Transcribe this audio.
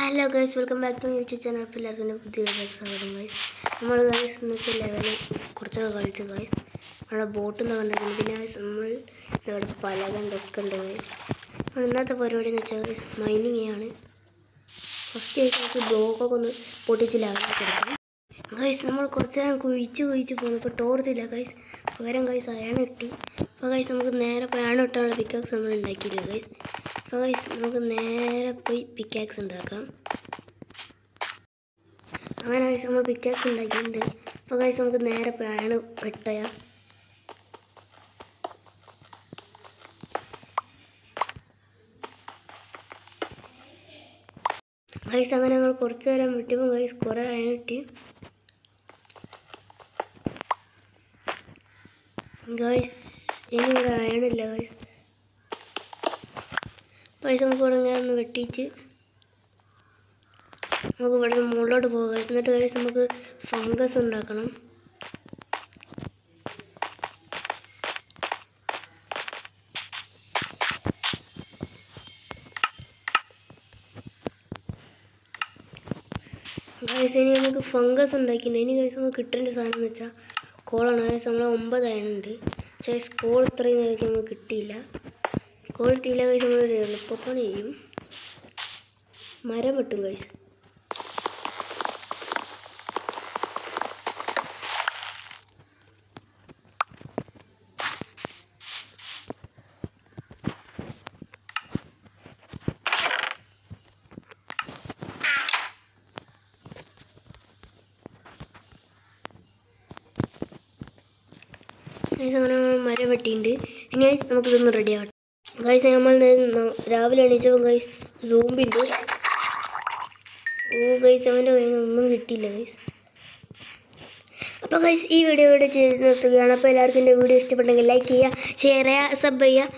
Hello guys welcome back to YouTube channel അപ്പോൾ എല്ലാവർക്കും പുതിയ സ്വാഗതം ഗൈസ് നമ്മൾ ഗൈസ് ഇന്നത്തെ ലെവലിൽ കുറച്ചൊക്കെ കളിച്ചു ഗൈസ് നമ്മുടെ ബോട്ട് എന്ന് കണ്ടിട്ടുണ്ട് പിന്നെ ഗൈസ് നമ്മൾ ഇവിടെ പല കണ്ടൊക്കെ ഉണ്ട് ഗൈസ് നമ്മൾ ഇന്നത്തെ പരിപാടി എന്ന് വെച്ചാൽ ഗൈസ് മൈനിങ് ആണ്. ഫസ്റ്റ് നമുക്ക് ബ്ലോക്കൊക്കെ ഒന്ന് പൊട്ടിച്ച് ലെവലിൽ കൊടുക്കണം ഗൈസ് നമ്മൾ കുറച്ച് നേരം കുഴിച്ച് കുഴിച്ച് പോകുന്നു ഇപ്പോൾ ടോർച്ചില്ല ഗൈസ് പകരം ഗൈസ് അയാണ് കിട്ടി അപ്പോൾ ഗൈസ് നമുക്ക് നേരെ അയൺ ഇട്ടാനുള്ള പിക്കാക്സ് നമ്മൾ ഉണ്ടാക്കിയില്ല ഗൈസ് ഗൈസ് നമുക്ക് നേരെ പോയി പിക്കാക്സ് ഉണ്ടാക്കാം. അങ്ങനെ ഗൈസ് നമ്മൾ പിക്കാക്സ് ഉണ്ടാക്കിയിട്ടുണ്ട്. അപ്പോൾ ഗൈസ് നമുക്ക് നേരെ പോയി വെട്ടയാം. ഗൈസ് അങ്ങനെ ഞങ്ങൾ കുറച്ച് നേരം വിട്ടിപ്പോൾ ഗൈസ് കുറേ അയൺ കിട്ടി ഗൈസ് ഇനി ഇവിടെ അയണില്ല ഗൈസ് പൈസ നമുക്ക് ഇങ്ങനെ ഒന്ന് വെട്ടിച്ച് നമുക്ക് ഇവിടെ നിന്ന് മുകളിലോട്ട് പോകാം guys. എന്നിട്ട് കഴിച്ച് നമുക്ക് ഫംഗസ് ഉണ്ടാക്കണം. ഗൈസ് ഇനി നമുക്ക് ഫംഗസ് ഉണ്ടാക്കിയിട്ടുണ്ട്. ഇനി ഗൈസ് നമുക്ക് കിട്ടേണ്ട സാധനം എന്ന് വെച്ചാൽ കോളാണ്. ഗൈസ് നമ്മൾ ഒമ്പതായുണ്ട് ചേസ് കോൾ ഇത്രയും നേരത്തെ നമുക്ക് കിട്ടിയില്ല. കോൾ ഇല്ല കൈസ് നമ്മൾ ഒരു എളുപ്പപ്പണി ചെയ്യും. മരം വെട്ടും കൈസ് അങ്ങനെ മരം വെട്ടിയിട്ടുണ്ട്. ഇനി നമുക്കിതൊന്ന് റെഡി ആവട്ടെ. ഗൈസ് നമ്മൾ രാവിലെ എണീച്ചപ്പോൾ ഗൈസ് സൂമ്പിണ്ട് ഓ ഗൈസ് അവന്റെ കയ്യിൽ ഒന്നും കിട്ടിയില്ല ഗൈസ് അപ്പോൾ ഗൈസ് ഈ വീഡിയോ ഇവിടെ ചെയ്ത് നിർത്തുകയാണ്. അപ്പോൾ എല്ലാവർക്കും എന്റെ വീഡിയോ ഇഷ്ടപ്പെട്ടെങ്കിൽ ലൈക്ക് ചെയ്യുക ഷെയർ ചെയ്യുക സബ് ചെയ്യുക.